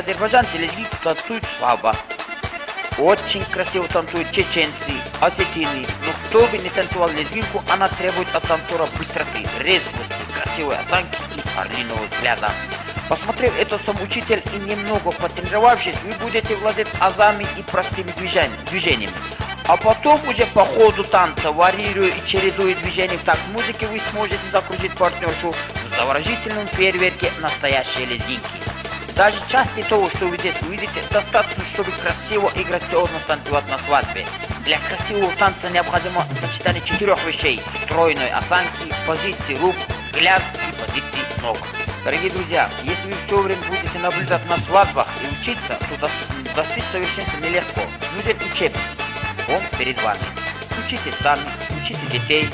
азербайджанцы лезгинку танцуют слабо. Очень красиво танцуют чеченцы, осетины. Но кто бы не танцевал лезгинку, она требует от танцора быстроты, резвости, красивой осанки и орлиного взгляда. Посмотрев этот сам учитель и немного потренировавшись, вы будете владеть азами и простыми движениями. А потом уже по ходу танца, варьируя и чередуя движения в такт музыки, вы сможете закрутить партнершу в заворожительном фейерверке настоящей лезгинки. Даже части того, что вы здесь увидите, достаточно, чтобы красиво и грациозно станцевать на свадьбе. Для красивого танца необходимо сочетание четырех вещей. Стройной осанки, позиции рук, взгляд и позиции ног. Дорогие друзья, если вы все время будете наблюдать на свадьбах и учиться, то достичь совершенства нелегко. Нужен учебник. Он перед вами. Учите сами, учите детей,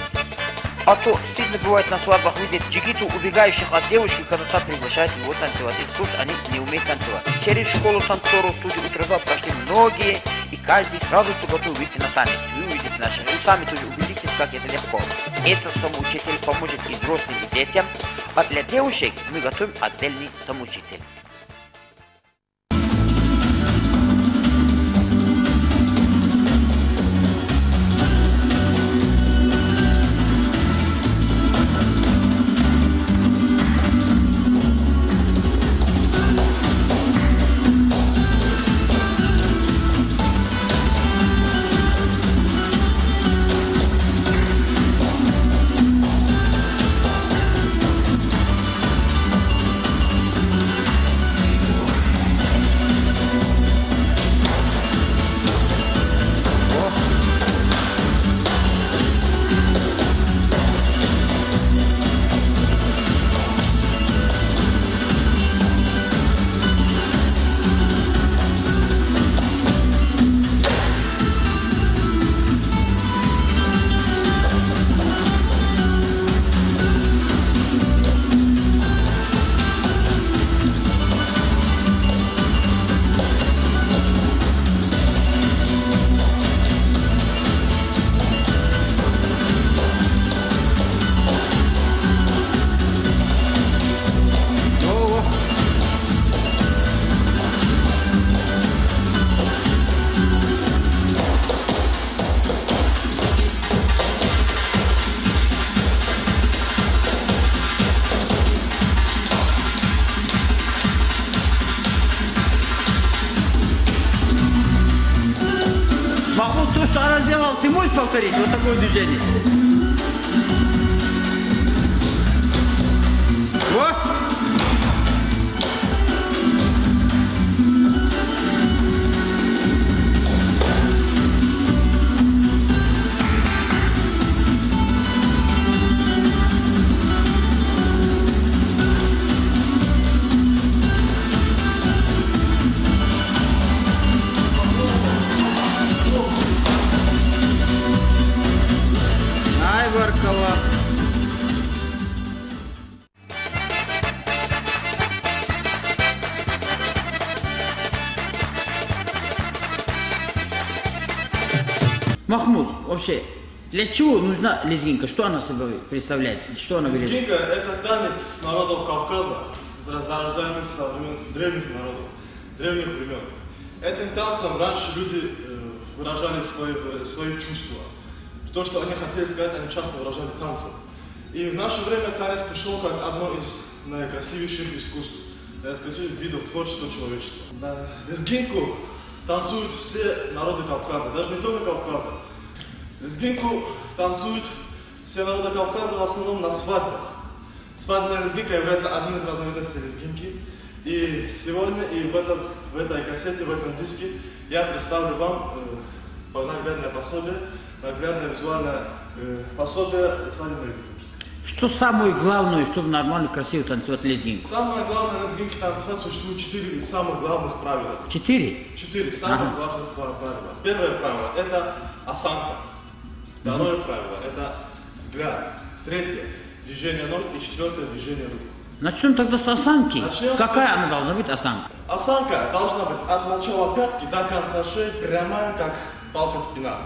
а то стыдно бывает на свадьбах видеть джигиту, убегающих от девушки, когда та приглашает его танцевать. И тут они не умеют танцевать. Через школу танцоров студию Утраза прошли многие, и каждый сразу готов выйти на танец. Вы увидите наши, вы сами тоже убедитесь, как это легко. Этот самоучитель поможет и взрослым, и детям, а для девушек мы готовим отдельный самоучитель. Для чего нужна лезгинка? Что она собой представляет? Что она говорит? Лезгинка – это танец народов Кавказа, зарождаемых со времен древних народов, древних времен. Этим танцем раньше люди э, выражали свои, свои чувства. То, что они хотели сказать, они часто выражали танцем. И в наше время танец пришел как одно из наикрасивейших искусств, наикрасивейших видов творчества человечества. Да. Лезгинку танцуют все народы Кавказа, даже не только Кавказа. Лезгинку танцуют все народы Кавказа в основном на свадьбах. Свадебная лезгинка является одним из разновидностей лезгинки. И сегодня и в, этот, в этой кассете, в этом диске я представлю вам э, наглядное пособие, наглядное визуальное э, пособие свадебной лезгинки. Что самое главное, чтобы нормально, красиво танцевать лезгинку? Самое главное лезгинки танцевать существует четыре самых главных правила. Четыре? Четыре самых ага. важных правила. Первое правило – это осанка. Второе правило – это взгляд. Третье – движение ног. И четвертое – движение рук. Начнем тогда с осанки. Начнем Какая с... она должна быть осанка? Осанка должна быть от начала пятки до конца шеи прямая, как палка спина.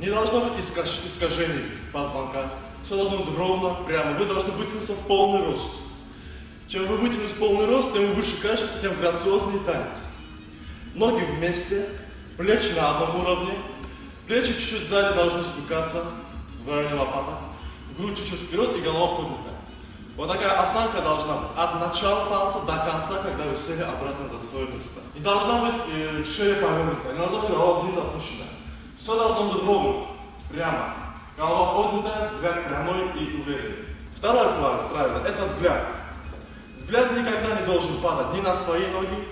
Не должно быть искажений позвонка все должно быть ровно, прямо. Вы должны вытянуться в полный рост. Чем вы вытянулись в полный рост, тем выше качество, тем грациознее танец. Ноги вместе, плечи на одном уровне, плечи чуть-чуть сзади должны смыкаться в районе лопаток, грудь чуть-чуть вперед и голова поднята. Вот такая осанка должна быть от начала танца до конца, когда вы сели обратно за свое место. И должна быть э, шея повернута, не должна быть голова вниз опущена. Все должно быть ровно, прямо. Голова поднятая, взгляд прямой и уверенный. Второе правило – это взгляд. Взгляд никогда не должен падать ни на свои ноги,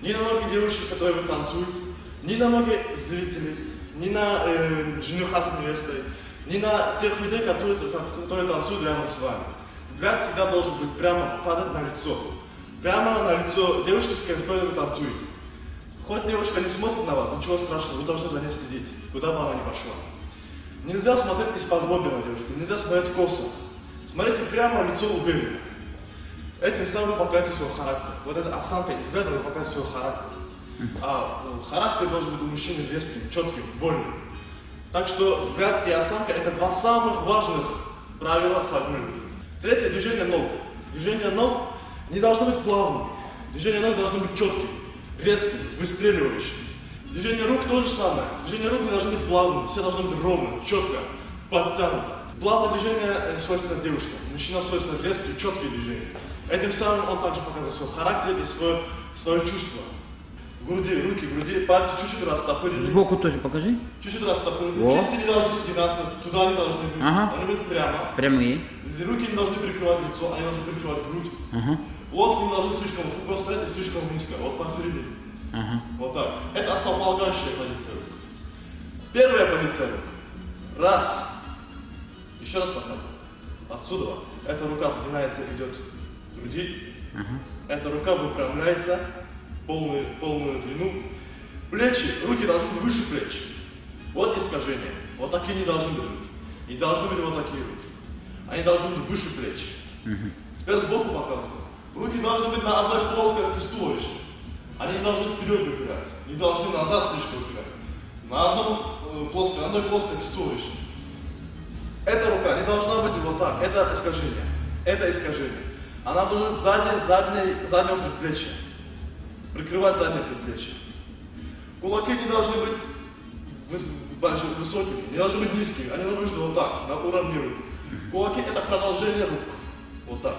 ни на ноги девушек, которые вы танцуете, ни на ноги зрителей, ни на э, жениха с невестой, ни на тех людей, которые, которые танцуют рядом с вами. Взгляд всегда должен быть прямо падать на лицо. Прямо на лицо девушки, с которой вы танцуете. Хоть девушка не смотрит на вас, ничего страшного, вы должны за ней следить, куда бы она ни пошла. Нельзя смотреть из-под лоби на девушку, нельзя смотреть косо. Смотрите прямо лицо уверенно. Этим самым вы показываете свой характер. Вот эта осанка и взгляд вы показываете свой характер. А ну, характер должен быть у мужчины резким, четким, вольным. Так что взгляд и осанка это два самых важных правила свадьбы Третье движение ног. Движение ног не должно быть плавным. Движение ног должно быть четким, резким, выстреливающим. Движение рук то же самое. Движение рук не должно быть плавным, все должно быть ровно, четко, подтянуто. Плавное движение э, свойственно девушкам. Мужчина свойственно резкие, четкие движения. Этим самым он также показывает свой характер и свое, свое чувство. Груди, руки, груди, пальцы чуть-чуть растопырили. Сбоку тоже покажи. Чуть-чуть растопырили. Кисти не должны сгинаться, туда не должны быть. Ага. Они будут прямо. Прямые. Руки не должны прикрывать лицо, они должны прикрывать грудь. Ага. Локти не должны слишком высоко стоять и слишком низко. Вот посередине. Ага. Вот так. Это основополагающая позиция. Первая позиция. Раз. Еще раз показываю. Отсюда. Эта рука сгинается, идет к груди. Ага. Эта рука выпрямляется полную, полную длину. Плечи, руки должны быть выше плеч. Вот искажение. Вот такие не должны быть руки. И должны быть вот такие руки. Они должны быть выше плеч. Теперь сбоку показываю. Руки должны быть на одной плоскости с туловищем. Они не должны вперед выпирать. Не должны назад слишком выпирать. На одном э, плоскости, на одной плоскости с туловищем. Эта рука не должна быть вот так. Это искажение. Это искажение. Она должна быть заднее, заднее, заднего предплечья. Прикрывать заднее предплечье. Кулаки не должны быть высокими, не должны быть низкими. Они должны быть вот так, на уровне рук. Кулаки это продолжение рук. Вот так.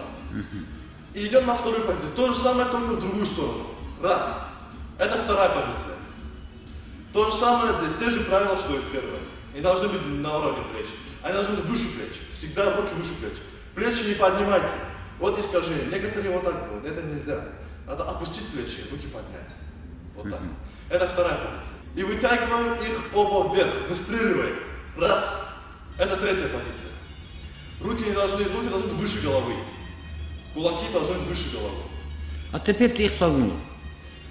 И идем на вторую позицию. То же самое, только в другую сторону. Раз. Это вторая позиция. То же самое здесь, те же правила, что и в первой. Они должны быть на уровне плеч. Они должны быть выше плеч. Всегда руки выше плеч. Плечи не поднимайте. Вот искажение. Некоторые вот так делают. Это нельзя. Надо опустить плечи, руки поднять. Вот так. Это вторая позиция. И вытягиваем их оба вверх. Выстреливаем. Раз. Это третья позиция. Руки не должны, руки должны быть выше головы. Кулаки должны быть выше головы. А теперь ты их согнул.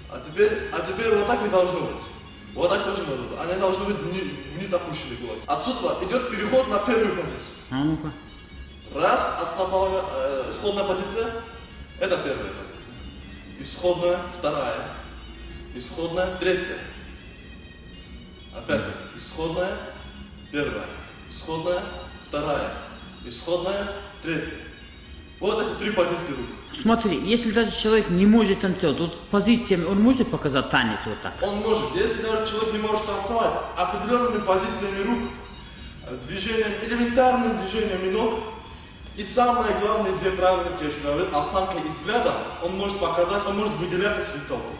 А теперь, а теперь вот так не должно быть. Вот так тоже должно быть. Они должны быть вниз опущены кулаки. Отсюда идет переход на первую позицию. А ну-ка. Раз, основная, э, исходная позиция, это первая. Исходная, вторая. Исходная, третья. Опять-таки, исходная, первая. Исходная, вторая. Исходная, третья. Вот эти три позиции рук. Смотри, если даже человек не может танцевать, вот позициями он может показать танец вот так? Он может. Если даже человек не может танцевать, определенными позициями рук, движением, элементарным движениями ног, и самое главное, две правила, уже говорил, осанка и взглядом, он может показать, он может выделяться среди толпы.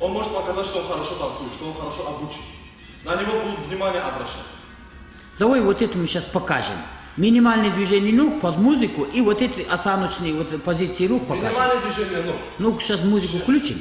Он может показать, что он хорошо танцует, что он хорошо обучен. На него будут внимание обращать. Давай вот это мы сейчас покажем. Минимальное движение ног под музыку и вот эти осаночные вот позиции рук покажем. Минимальное движение ног. Ну, сейчас музыку включим.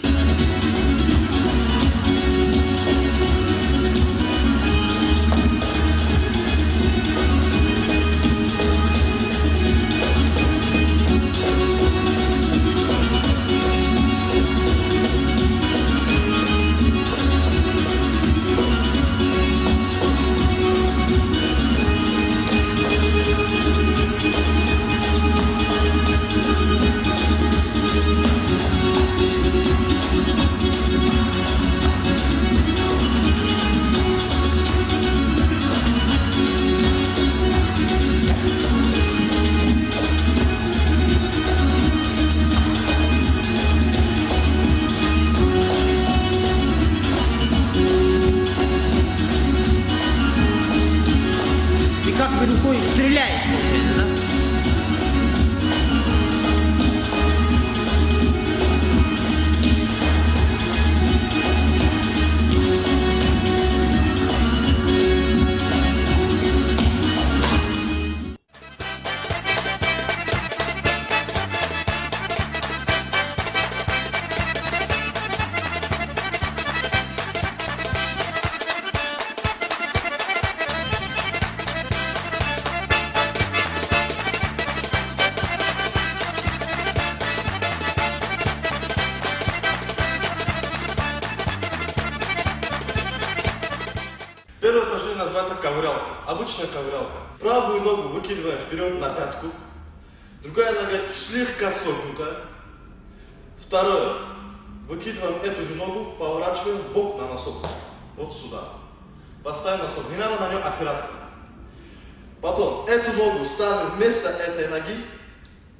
Выкидываем вперед на пятку. Другая нога слегка согнутая. Второе. Выкидываем эту же ногу, поворачиваем в бок на носок. Вот сюда. Поставим носок. Не надо на нем опираться. Потом эту ногу ставим вместо этой ноги,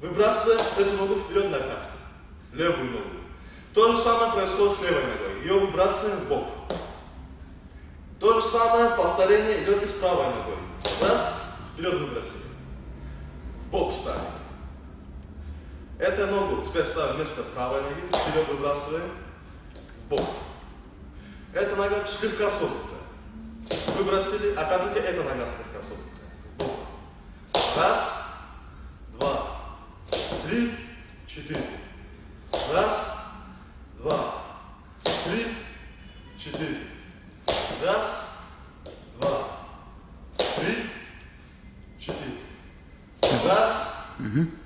выбрасываем эту ногу вперед на пятку. Левую ногу. То же самое происходит с левой ногой. Ее выбрасываем в бок. То же самое повторение идет и с правой ногой. Раз, вперед выбросили. В бок ставим. Эту ногу теперь ставим вместо правой ноги, вперед выбрасываем, в бок. Эта нога слегка согнутая. Выбросили, опять-таки эта нога слегка согнутая. В бок. Раз, два, три, четыре. Раз, два, три, четыре. Раз, Mm-hmm.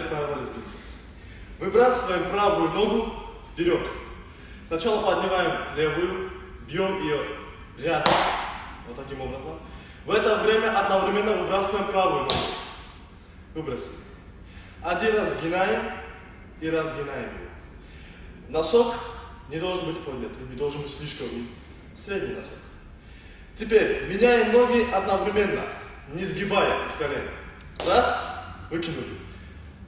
Все правила резинки. Выбрасываем правую ногу вперед. Сначала поднимаем левую, бьем ее рядом, вот таким образом. В это время одновременно выбрасываем правую ногу. Выбросили. Один раз сгинаем и разгинаем ее. Носок не должен быть поднят, не должен быть слишком вниз. Средний носок. Теперь меняем ноги одновременно, не сгибая из колен. Раз, выкинули.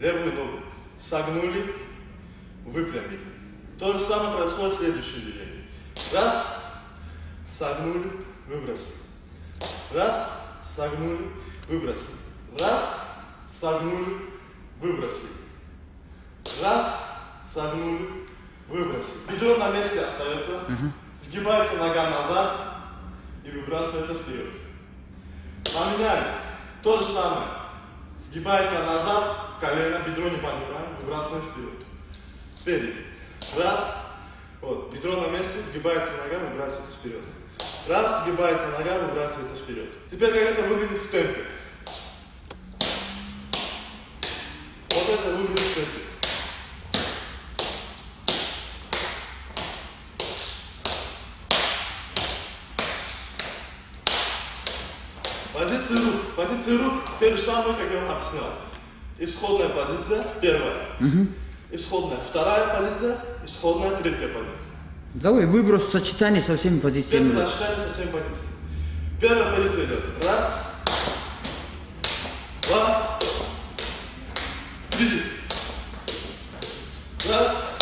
Левую ногу согнули, выпрямили. То же самое происходит в следующем движении. Раз, согнули, выбросили. Раз, согнули, выбросили. Раз, согнули, выбросили. Раз, согнули, выбросили. Бедро на месте остается. Сгибается нога назад и выбрасывается вперед. Поменяли. То же самое. Сгибается назад, колено, бедро не поднимаем, выбрасываем вперед. Спереди. Раз. Вот, бедро на месте, сгибается нога, выбрасывается вперед. Раз, сгибается нога, выбрасывается вперед. Теперь как это выглядит в темпе. Вот это выглядит в темпе. Позиции рук. Позиции рук те же самые, как я вам объяснял. Исходная позиция, первая. Исходная вторая позиция, исходная третья позиция. Давай выброс в сочетании со всеми Теперь позициями. сочетаем со всеми позициями. Первая позиция идет. Раз, два, три. Раз,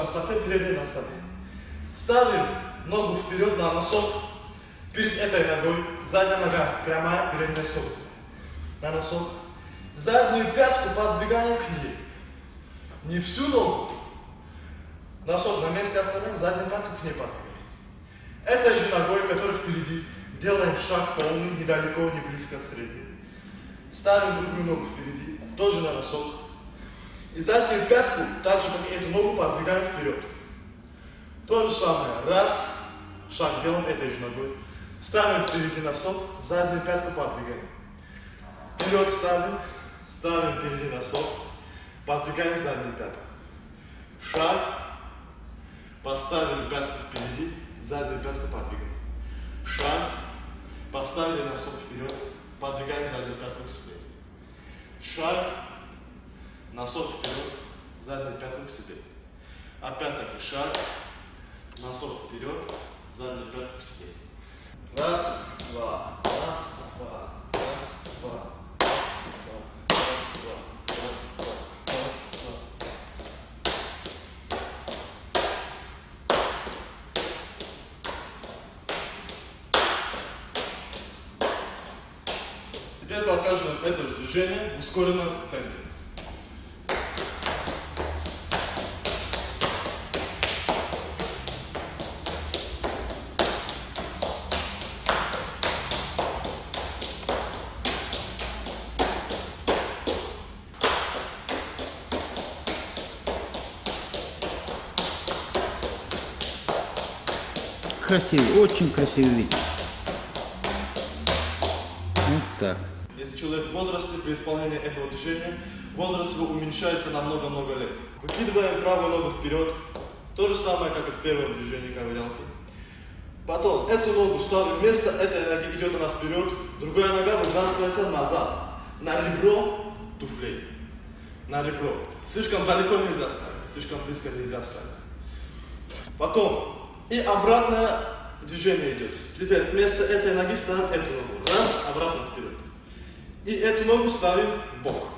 на стопе, передняя на стопе. Ставим ногу вперед на носок, Перед этой ногой задняя нога прямая, передняя согнутая. На носок. Заднюю пятку подвигаем к ней. Не всю ногу. Носок на месте оставляем, заднюю пятку к ней подвигаем. Этой же ногой, которая впереди, делаем шаг полный, недалеко, не близко, средний. Ставим другую ногу впереди, тоже на носок. И заднюю пятку, так же как и эту ногу, подвигаем вперед. То же самое. Раз, шаг делаем этой же ногой. Ставим впереди носок, заднюю пятку подвигаем. Вперед ставим, ставим впереди носок, подвигаем заднюю пятку. Шаг, поставили пятку впереди, заднюю пятку подвигаем. Шаг, поставили носок вперед, подвигаем заднюю пятку себе. Шаг, носок вперед, заднюю пятку к себе. Опять-таки шаг, носок вперед, заднюю пятку к себе. Раз, два, раз, два, раз, два, раз, два, раз, два, раз, два, раз, два. Теперь покажем это же движение в ускоренном темпе. Красивый, очень красивый вид. Вот так. Если человек в возрасте при исполнении этого движения, возраст его уменьшается на много-много лет. Выкидываем правую ногу вперед, то же самое, как и в первом движении ковырялки. Потом эту ногу ставим вместо этой ноги, идет она вперед, другая нога выбрасывается назад, на ребро туфлей. На ребро. Слишком далеко нельзя ставить, слишком близко нельзя ставить. Потом и обратное движение идет. Теперь вместо этой ноги ставим эту ногу. Раз, обратно вперед. И эту ногу ставим в бок.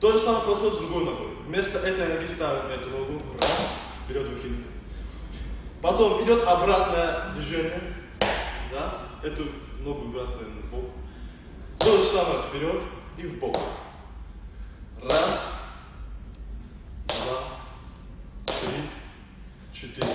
То же самое происходит с другой ногой. Вместо этой ноги ставим эту ногу. Раз, вперед выкинули. Потом идет обратное движение. Раз, эту ногу выбрасываем в бок. То же самое вперед и в бок. Раз, два, три, четыре.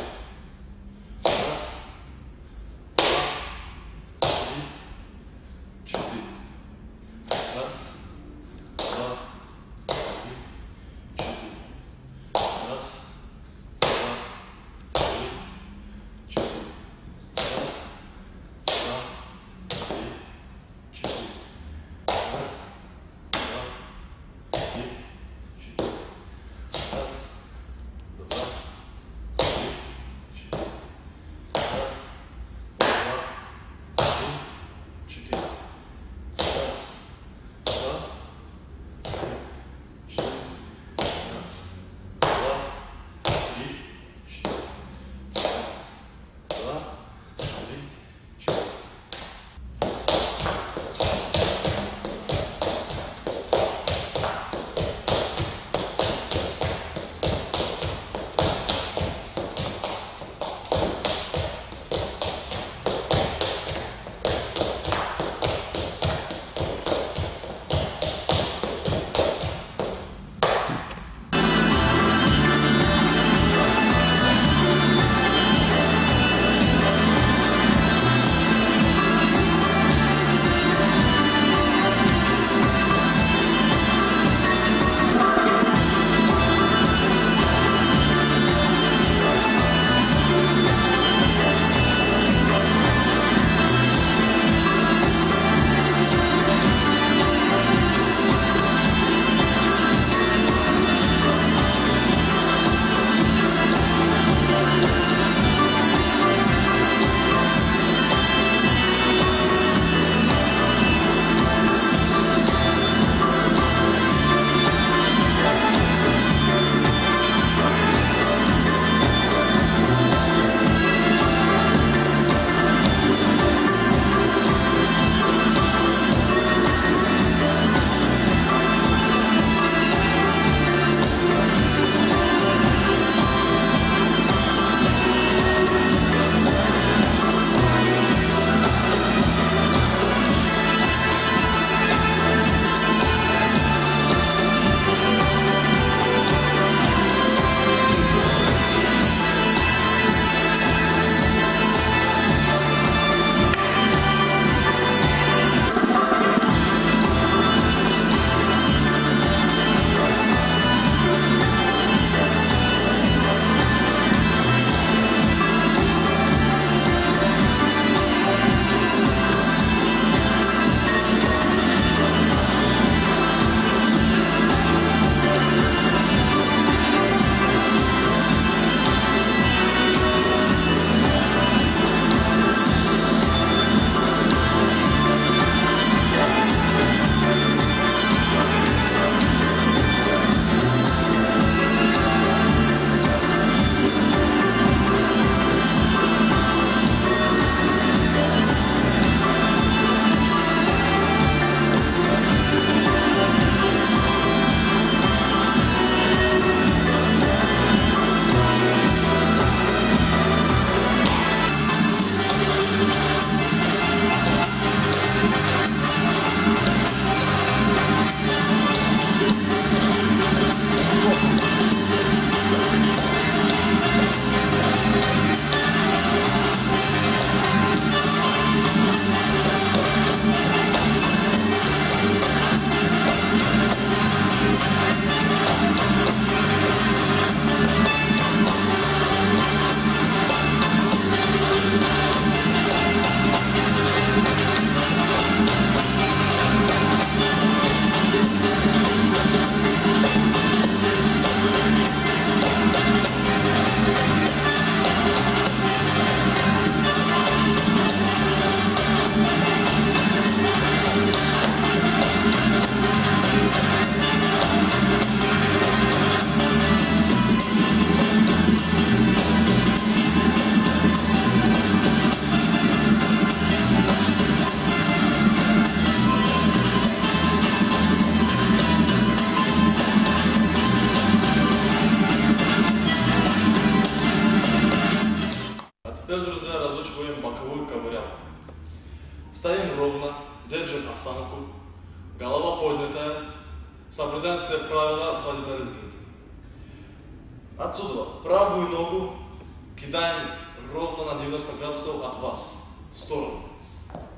Сторону,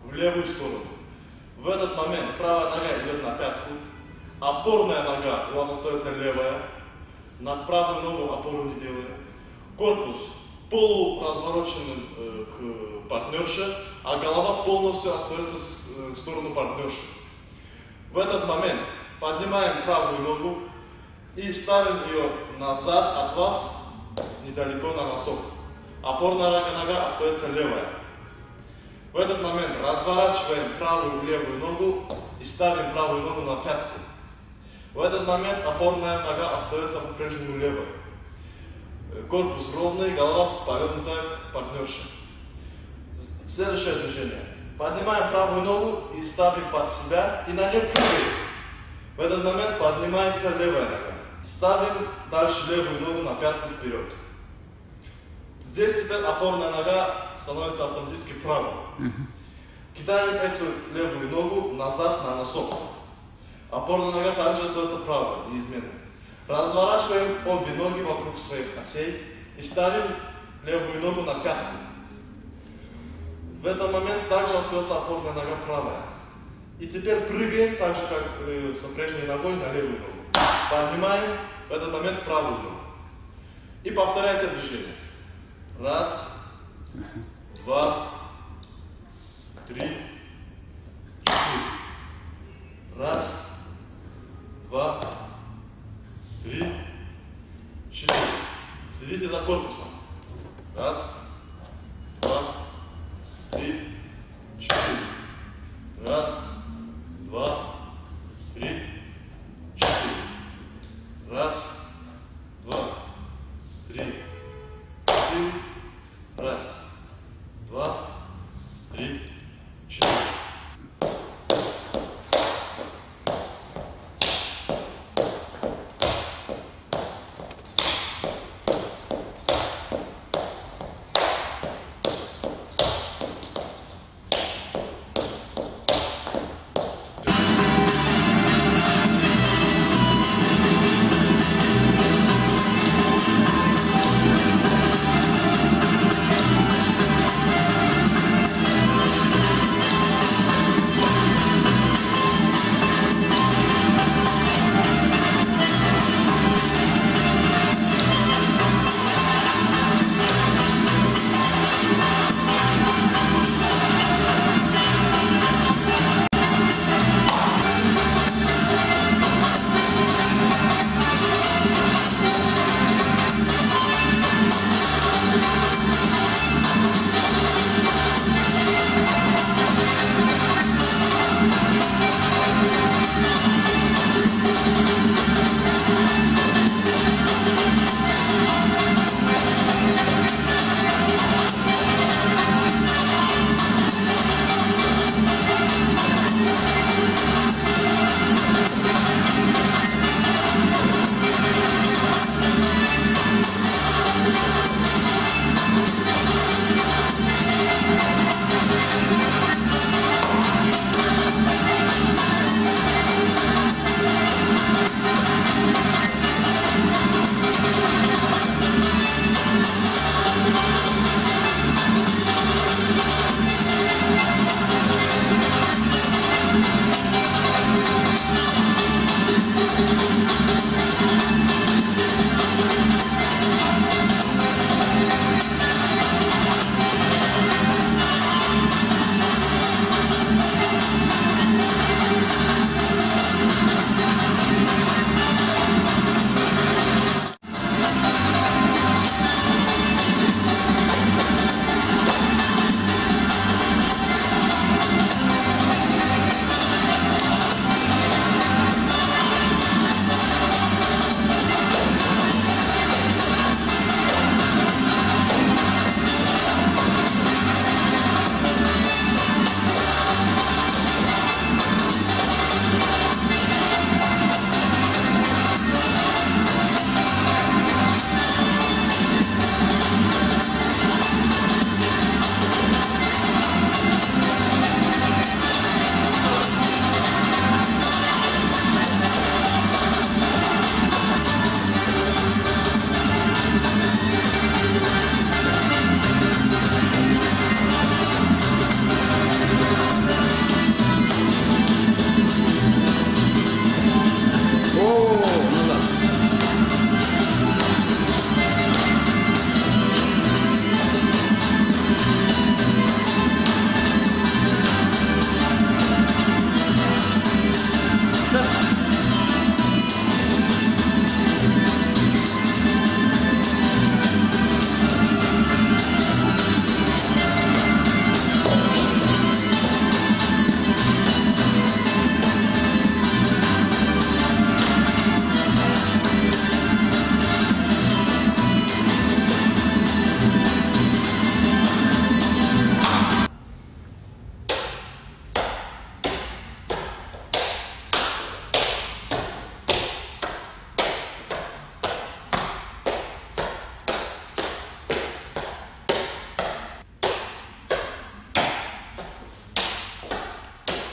в левую сторону. В этот момент правая нога идет на пятку, опорная нога у вас остается левая, на правую ногу опору не делаем. Корпус полуразвороченным э, к партнерше, а голова полностью остается с, э, в сторону партнерши. В этот момент поднимаем правую ногу и ставим ее назад от вас, недалеко на носок. Опорная нога остается левая. В этот момент разворачиваем правую и левую ногу и ставим правую ногу на пятку. В этот момент опорная нога остается по-прежнему левой. Корпус ровный, голова повернута к партнерше. Следующее движение. Поднимаем правую ногу и ставим под себя и на нее. В этот момент поднимается левая нога. Ставим дальше левую ногу на пятку вперед. Здесь теперь опорная нога становится автоматически правой. Кидаем эту левую ногу назад на носок. Опорная нога также остается правой, неизменной. Разворачиваем обе ноги вокруг своих осей и ставим левую ногу на пятку. В этот момент также остается опорная нога правая. И теперь прыгаем так же, как э, с прежней ногой на левую ногу. Поднимаем в этот момент правую ногу. И повторяйте движение. Раз, два,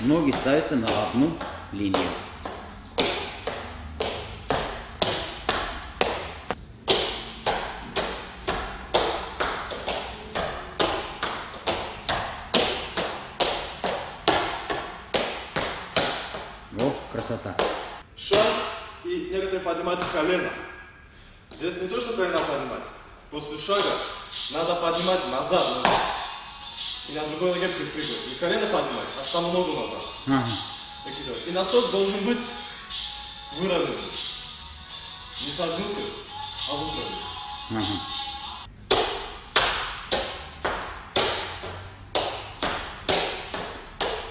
Ноги ставятся на одну линию. О, красота. Шаг и некоторые поднимают колено. Здесь не то, что колено поднимать. После шага надо поднимать назад, назад. И на другой ноге припрыгивать. Не колено поднимать, а саму ногу назад. Ага. Выкидывать. И носок должен быть выровненный. Не согнутый, а выровненный. Ага.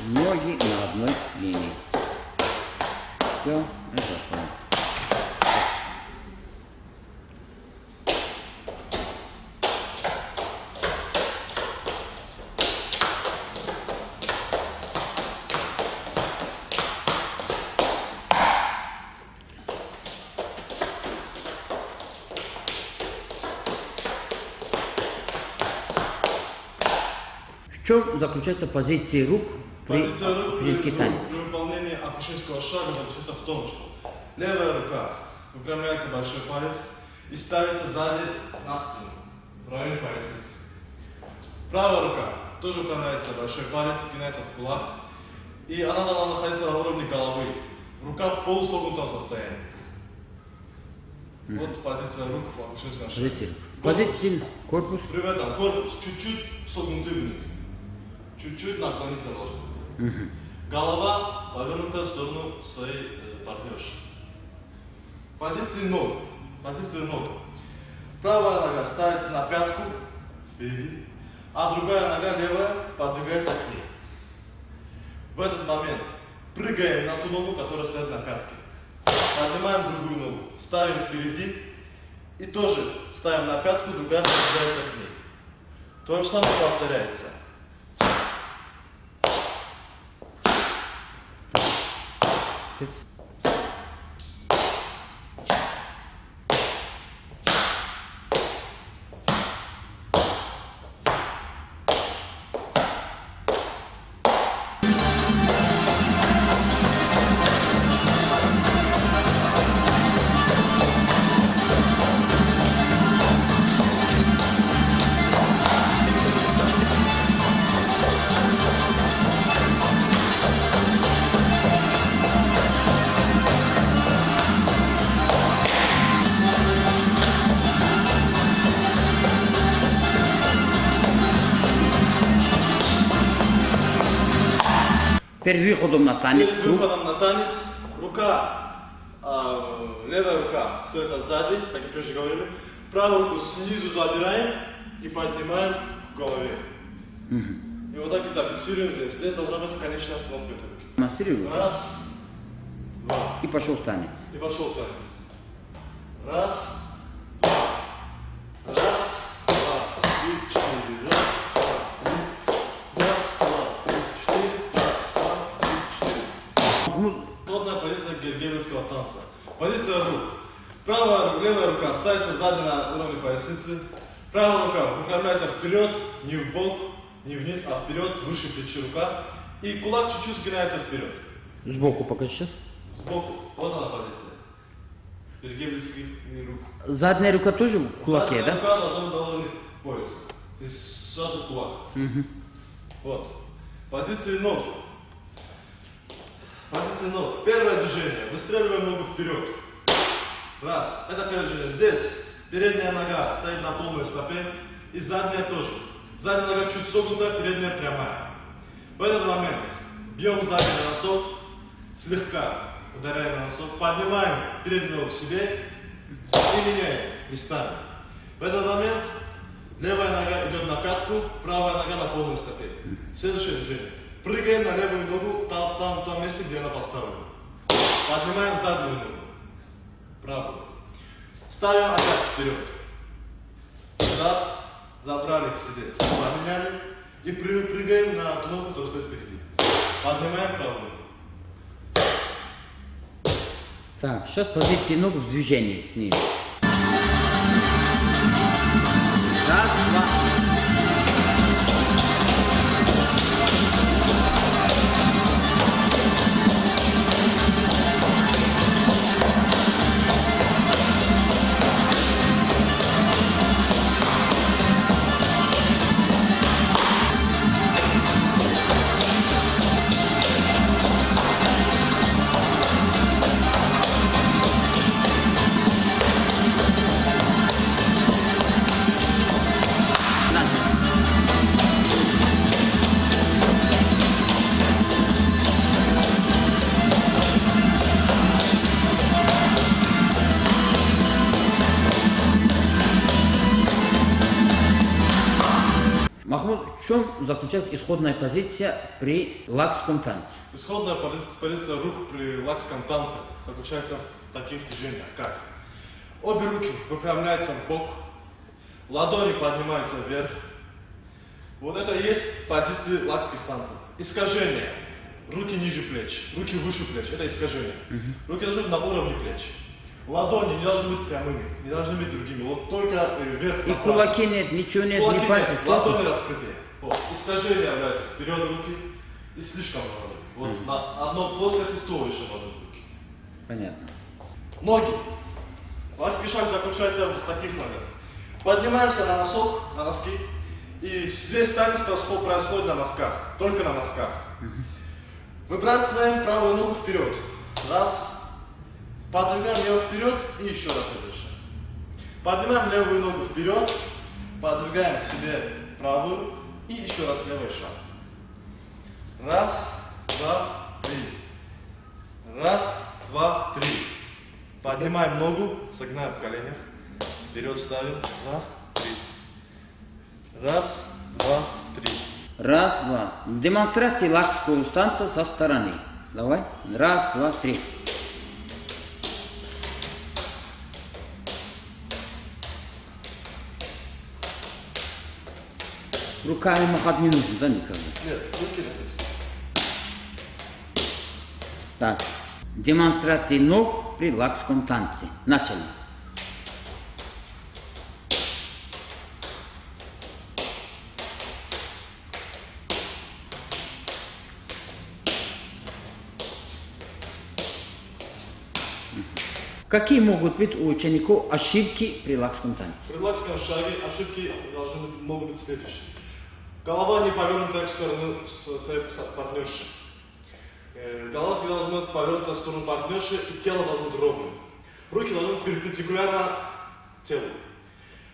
Ноги на одной линии. Все, это все. Заключается позиция рук при Позиция рук при, танец? при выполнении акушерского шага заключается в том, что левая рука выпрямляется большой палец и ставится сзади на спину, в районе поясницы. Правая рука тоже выпрямляется большой палец, спинается в кулак, и она должна находиться на уровне головы. Рука в полусогнутом состоянии. Вот позиция рук в акушерском шаге. Позиция. Корпус. Корпус. При этом корпус чуть-чуть согнутый вниз. Чуть-чуть наклониться должен. Голова повернута в сторону своей э, партнерши. Позиции ног. Позиции ног. Правая нога ставится на пятку впереди, а другая нога левая подвигается к ней. В этот момент прыгаем на ту ногу, которая стоит на пятке. Поднимаем другую ногу, ставим впереди и тоже ставим на пятку, другая подвигается к ней. То же самое повторяется. Перед выходом на танец Перед выходом на танец рука, а, левая рука стоит сзади, как и прежде говорили. Правую руку снизу забираем и поднимаем к голове. И вот так и зафиксируем здесь. Здесь должна быть конечная остановка этой руки. демонстрируют Раз, два. и пошел танец. И пошел танец. Раз, два. Раз, два, три, четыре. Раз, два, три. Раз, два, три, четыре. Раз, два, три, четыре. Ну, Плотная позиция гергелевского танца. Позиция рук. Правая, левая рука ставится сзади на уровне поясницы. Правая рука выпрямляется вперед, не в бок, не вниз, а вперед, выше плечи рука. И кулак чуть-чуть сгинается вперед. Сбоку пока сейчас. Сбоку. Вот она позиция. Гергелевских рук. Задняя рука тоже в кулаке, Задняя да? рука должна быть на уровне пояса. То есть сжатый кулак. Вот. Позиции ног. Позиции ног. Первое движение. Выстреливаем ногу вперед. Раз. Это первое движение. Здесь передняя нога стоит на полной стопе. И задняя тоже. Задняя нога чуть согнута, передняя прямая. В этот момент бьем задний носок, слегка ударяем носок, поднимаем переднюю ногу к себе и меняем местами. В этот момент левая нога идет на пятку, правая нога на полной стопе. Следующее движение. Прыгаем на левую ногу там, там, в том месте, где она поставлена. Поднимаем заднюю ногу, правую. Ставим опять вперед. Сюда, забрали к себе, поменяли. И пры- прыгаем на ту ногу, которая стоит впереди. Поднимаем правую. Так, сейчас позиции ног в движении снизу. Раз, исходная позиция при лакском танце? Исходная пози- позиция рук при лакском танце заключается в таких движениях, как обе руки выпрямляются в бок, ладони поднимаются вверх. Вот это и есть позиции лакских танцев. Искажение. Руки ниже плеч, руки выше плеч. Это искажение. Руки должны быть на уровне плеч. Ладони не должны быть прямыми, не должны быть другими. Вот только э, вверх И направо. кулаки нет, ничего нет, Кулаки пальцев. нет, ладони раскрыты. Вот. Искажение является вперед руки и слишком много. Вот на одно плоскости еще много руки. Понятно. Ноги. Латский шаг заключается в таких ногах. Поднимаемся на носок, на носки. И весь танец происходит, на носках. Только на носках. Выбрасываем правую ногу вперед. Раз. Подвигаем ее вперед и еще раз же. Поднимаем левую ногу вперед. Подвигаем к себе правую. И еще раз левый шаг. Раз, два, три. Раз, два, три. Поднимаем ногу, согнаем в коленях. Вперед ставим. Два, три. Раз, два, три. Раз, два. Демонстрации лакского танца со стороны. Давай. Раз, два, три. Руками махать не нужно, да, никогда? Нет, руки вместе. Так. Демонстрации ног при лакском танце. Начали. Какие могут быть у учеников ошибки при лакском танце? При лакском шаге ошибки должны быть, могут быть следующие. Голова не повернутая в сторону своей партнерши. Э, Голова всегда должна быть повернута в сторону партнерши, и тело должно быть ровным. Руки должны быть перпендикулярно телу.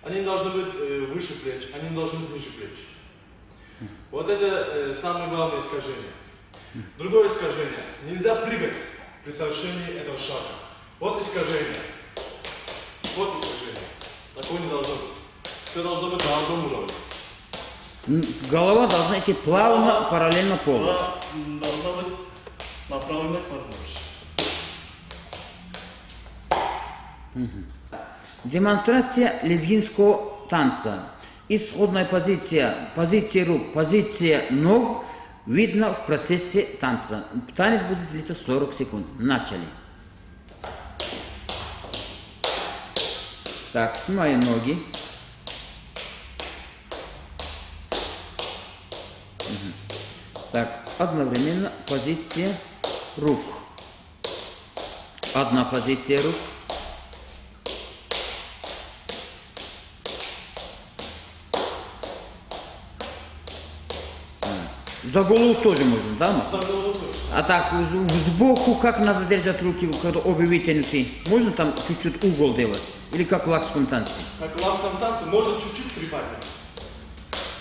Они должны быть э, выше плеч, они не должны быть ниже плеч. Вот это э, самое главное искажение. Другое искажение. Нельзя прыгать при совершении этого шага. Вот искажение. Вот искажение. Такого не должно быть. Это должно быть на одном уровне. Голова должна идти плавно, параллельно полу. Должна быть направлена партнерше. Демонстрация лезгинского танца. Исходная позиция, позиция рук, позиция ног видно в процессе танца. Танец будет длиться 40 секунд. Начали. Так, снимаем ноги. Так, одновременно позиция рук. Одна позиция рук. За голову тоже можно, да? За голову тоже. А так, сбоку как надо держать руки, когда обе вытянуты? Можно там чуть-чуть угол делать? Или как в лакском танце? Как в ласковом танце можно чуть-чуть приподнять.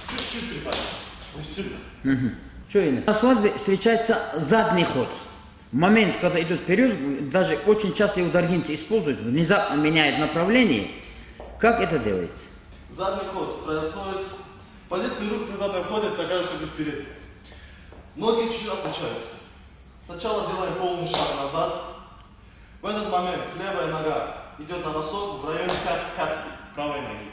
Чуть-чуть приподнять. Сильно. Что или? На свадьбе встречается задний ход. Момент, когда идет вперед, даже очень часто его даргинцы используют, внезапно меняет направление. Как это делается? Задний ход происходит. Позиция рук при заднем ходе такая же, как и в переднем. Ноги чуть отличаются. Сначала делаем полный шаг назад. В этот момент левая нога идет на носок в районе пят- пятки правой ноги.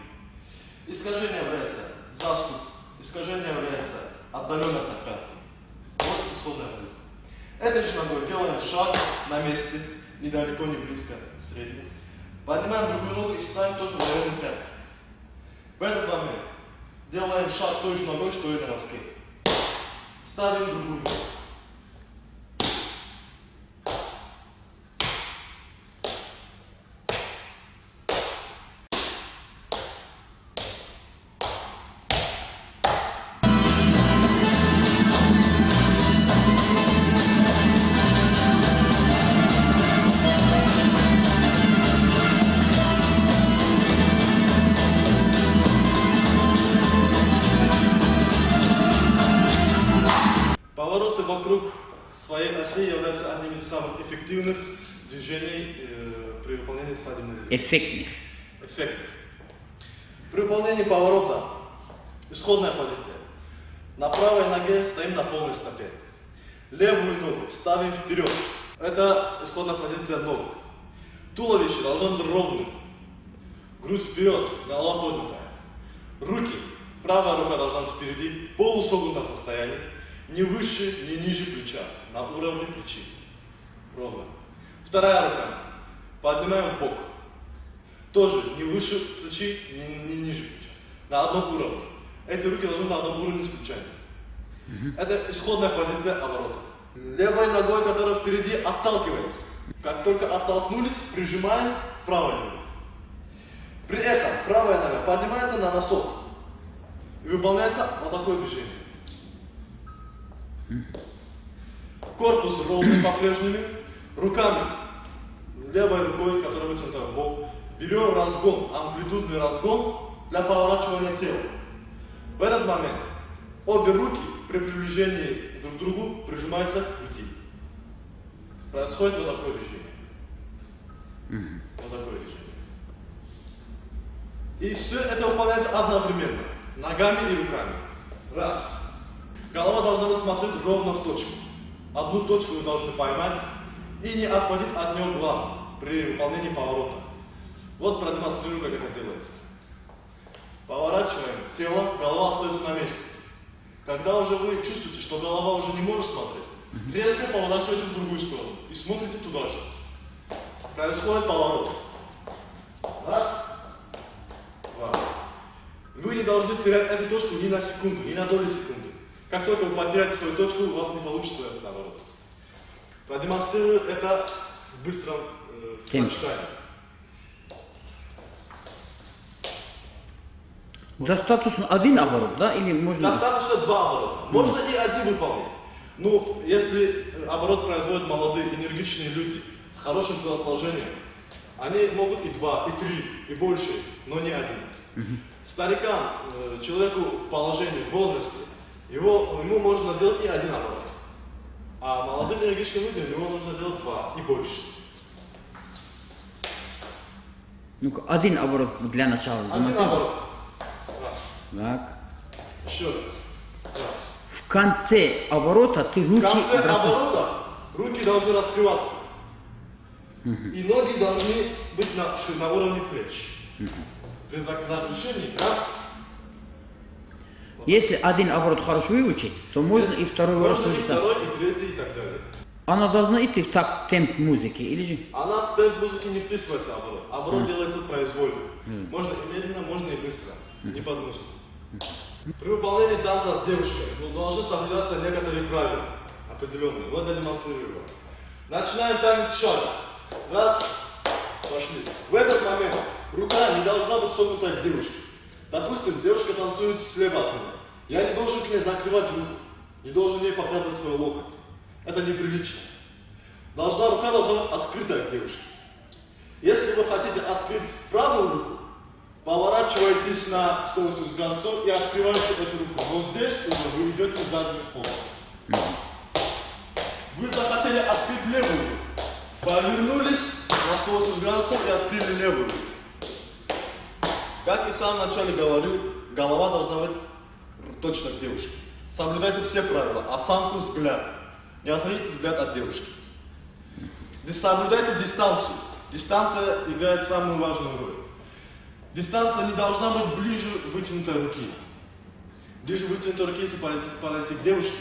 Искажение является заступ. Искажение является отдаленность от пятки. Вот исходная позиция. Этой же ногой делаем шаг на месте, недалеко, не близко, средний. Поднимаем другую ногу и ставим тоже в районе пятки. В этот момент делаем шаг той же ногой, что и на носке. Ставим другую ногу. Эффектных. Эффектных. При выполнении поворота Исходная позиция. На правой ноге стоим на полной стопе. Левую ногу ставим вперед. Это исходная позиция ног. Туловище должно быть ровным. Грудь вперед, голова поднятая. Руки. Правая рука должна быть впереди, в полусогнутом состоянии. Не выше, не ниже плеча. На уровне плечи. Ровно. Вторая рука. Поднимаем в бок. Тоже не выше плечи, не, не ниже плеча. На одном уровне. Эти руки должны на одном уровне с плечами. Это исходная позиция оборота. Левой ногой, которая впереди, отталкиваемся. Как только оттолкнулись, прижимаем в правую ногу. При этом правая нога поднимается на носок. И выполняется вот такое движение. Корпус ровный по-прежнему. Руками, левой рукой, которая вытянута в бок, берем разгон, амплитудный разгон для поворачивания тела. В этот момент обе руки при приближении друг к другу прижимаются к груди. Происходит вот такое движение. Вот такое движение. И все это выполняется одновременно. Ногами и руками. Раз. Голова должна быть смотреть ровно в точку. Одну точку вы должны поймать и не отводить от нее глаз при выполнении поворота. Вот продемонстрирую, как это делается. Поворачиваем тело, голова остается на месте. Когда уже вы чувствуете, что голова уже не может смотреть, резко поворачиваете в другую сторону и смотрите туда же. Происходит поворот. Раз, два. Вы не должны терять эту точку ни на секунду, ни на долю секунды. Как только вы потеряете свою точку, у вас не получится этот наоборот. Продемонстрирую это в быстром э, сочетании. Достаточно один оборот, да? Или можно... Достаточно два оборота. Можно и один выполнить. Ну, если оборот производят молодые, энергичные люди с хорошим телосложением, они могут и два, и три, и больше, но не один. Старикам, э, человеку в положении, в возрасте, его, ему можно делать и один оборот. А молодым энергичным людям его нужно делать два и больше. Ну-ка, один оборот для начала. Один оборот. Раз. Так. Еще раз. Раз. В конце оборота ты В руки конце бросаешь. оборота руки должны раскрываться. И ноги должны быть на, на уровне плеч. При зак- завершении раз. Если один оборот хорошо выучить, то можно и второй Можно и тоже сам. второй, и третий, и так далее. Она должна идти в так темп музыки, или же? Она в темп музыки не вписывается оборот. Оборот делается произвольно. Можно и медленно, можно и быстро. Не под музыку. При выполнении танца с девушкой должны соблюдаться некоторые правила определенные. Вот я демонстрирую вам. Начинаем танец с шага. Раз, пошли. В этот момент рука не должна быть согнута к девушке. Допустим, девушка танцует слева от меня. Я не должен к ней закрывать руку. Не должен ей показывать свой локоть. Это неприлично. Должна, рука должна быть открыта к девушке. Если вы хотите открыть правую руку, поворачивайтесь на 180 градусов и открываете эту руку. Но здесь уже вы идете задним ходом. Вы захотели открыть левую руку. Повернулись на 180 градусов и открыли левую руку. Как и в самом начале говорил, голова должна быть точно к девушке. Соблюдайте все правила, осанку, взгляд. Не отводите взгляд от девушки. Соблюдайте дистанцию. Дистанция играет самую важную роль. Дистанция не должна быть ближе вытянутой руки. Ближе вытянутой руки, если подойти, к девушке,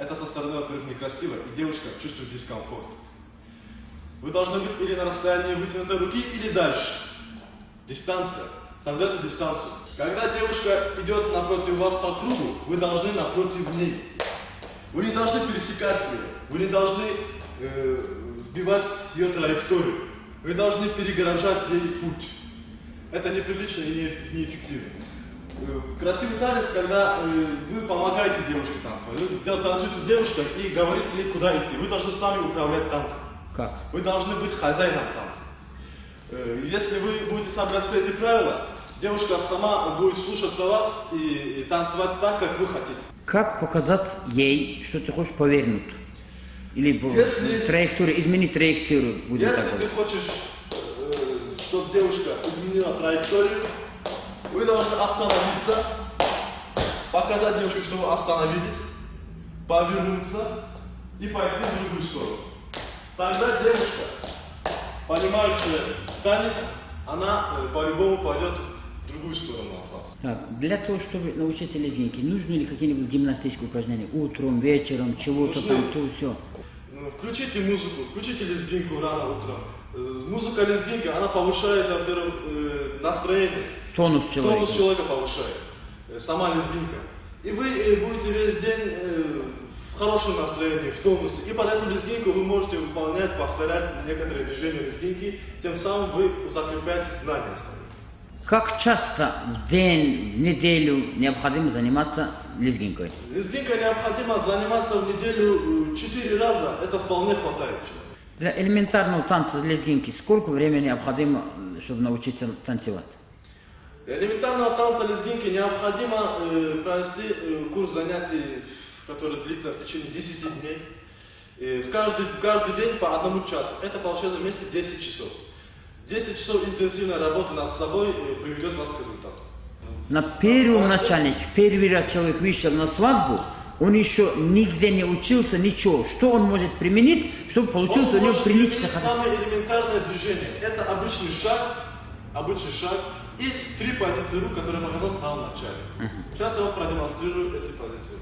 это со стороны, во-первых, некрасиво, и девушка чувствует дискомфорт. Вы должны быть или на расстоянии вытянутой руки, или дальше. Дистанция. Соблюдайте дистанцию. Когда девушка идет напротив вас по кругу, вы должны напротив ней. Вы не должны пересекать ее. Вы не должны э, сбивать ее траекторию. Вы должны перегорожать ей путь. Это неприлично и не- неэффективно. Э, Красивый танец, когда э, вы помогаете девушке танцевать. Вы танцуете с девушкой и говорите ей, куда идти. Вы должны сами управлять танцем. Как? Вы должны быть хозяином танца. Э, Если вы будете соблюдать эти правила, девушка сама будет слушаться вас и, и танцевать так, как вы хотите. Как показать ей, что ты хочешь повернуть? Или Если- траекторию, изменить траекторию будет Если так ты хочешь, чтобы девушка изменила траекторию, вы должны остановиться показать девушке, что вы остановились, повернуться и пойти в другую сторону. Тогда девушка, понимающая танец, она э, по-любому пойдет в другую сторону от вас. Так, для того, чтобы научиться лезгинке, нужны ли какие-нибудь гимнастические упражнения? Утром, вечером, чего-то там, то все. Ну, Включите музыку, включите лезгинку рано утром. Э, Музыка лезгинка, она повышает, во-первых, э, настроение. Тонус человека. Тонус человека повышает. э, Сама лезгинка. И вы будете весь день в хорошем настроении, в тонусе. И под эту лезгинку вы можете выполнять, повторять некоторые движения лезгинки. Тем самым вы закрепляете знания свои. Как часто в день, в неделю необходимо заниматься лезгинкой? Лезгинкой необходимо заниматься в неделю 4 раза. Это вполне хватает человеку. Для элементарного танца лезгинки сколько времени необходимо, чтобы научиться танцевать? Для элементарного танца лезгинки необходимо э, провести э, курс занятий, который длится в течение 10 дней. И в каждый, каждый день по одному часу. Это получается вместе 10 часов. 10 часов интенсивной работы над собой э, приведет вас к результату. На первом начале, в первый раз человек вышел на свадьбу, он еще нигде не учился, ничего. Что он может применить, чтобы получился у Он него может прилично ходить? самое элементарное движение. Это обычный шаг, обычный шаг. Есть три позиции рук, которые показал в самом начале. Сейчас я вам продемонстрирую эти позиции.